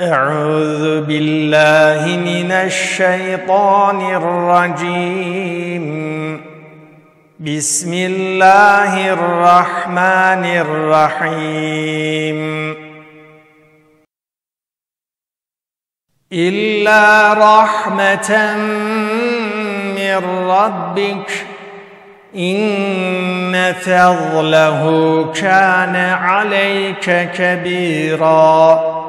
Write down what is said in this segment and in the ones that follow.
أعوذ بالله من الشيطان الرجيم. بسم الله الرحمن الرحيم. إلا رحمة من ربك إن فضله كان عليك كبيراً.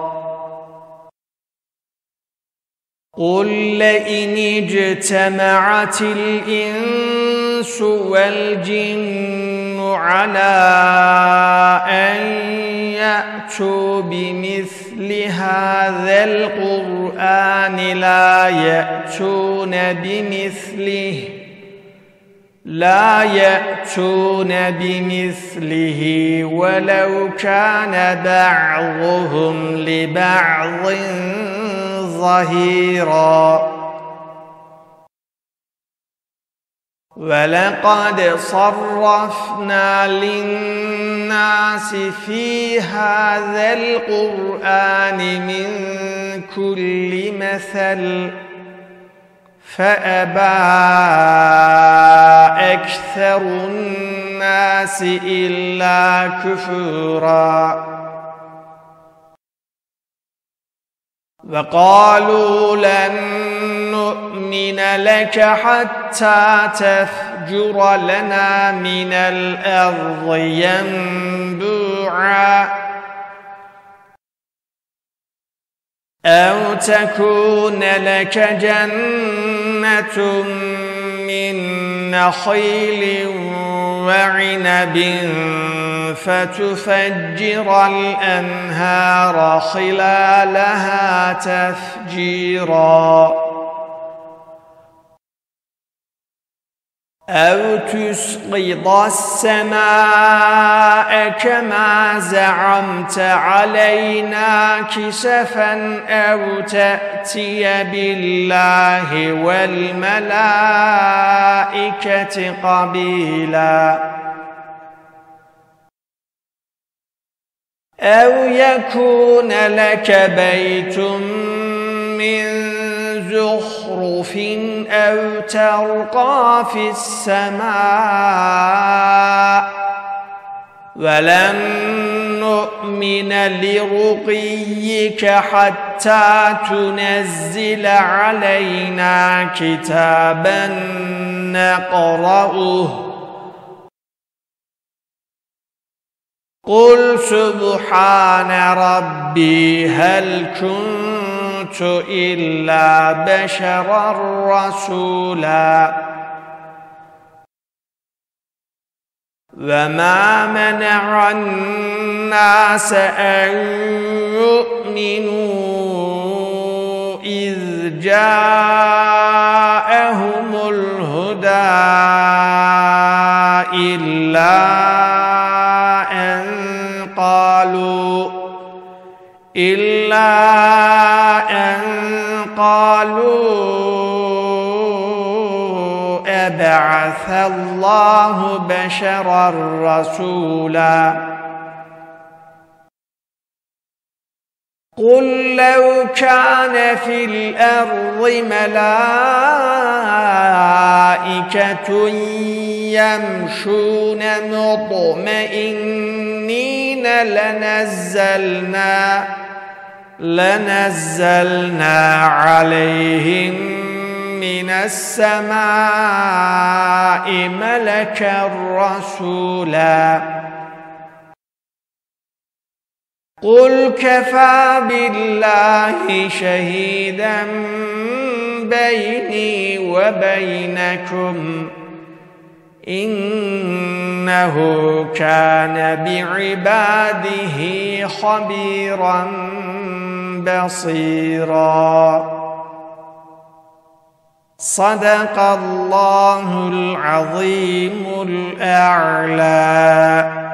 قل لئن اجتمعت الإنس والجن على أن يأتوا بمثل هذا القرآن لا يأتون بمثله لا يأتون بمثله ولو كان بعضهم لبعض ظهيرا. ولقد صرفنا للناس في هذا القرآن من كل مثل فأبى أكثر الناس إلا كفوراً. وقالوا لن نؤمن لك حتى تفجر لنا من الأرض ينبوعا. أو تكون لك جنة من نخيل وعنب فتفجر الأنهار خلالها تفجيرا. أو تسقط السماء كما زعمت علينا كسفا أو تأتي بالله والملائكة قبيلاً. أو يكون لك بيت من زخرف أو ترقى في السماء ولن نؤمن لرقيك حتى تنزل علينا كتابا نقرأه قل سبحان ربي هل كنت إلا بشرا رسولا. وما منع الناس أن يؤمنوا إذ جاءهم الهدى إلا إلا أن قالوا أبعث الله بشرا رسولا. قل لو كان في الأرض ملائكة يمشون مطمئنين لنزلنا لنزلنا عليهم من السماء ملكا رسولا. قل كفى بالله شهيدا بيني وبينكم. إنه كان بعباده خبيرا بصيرا. صدق الله العظيم الأعلى.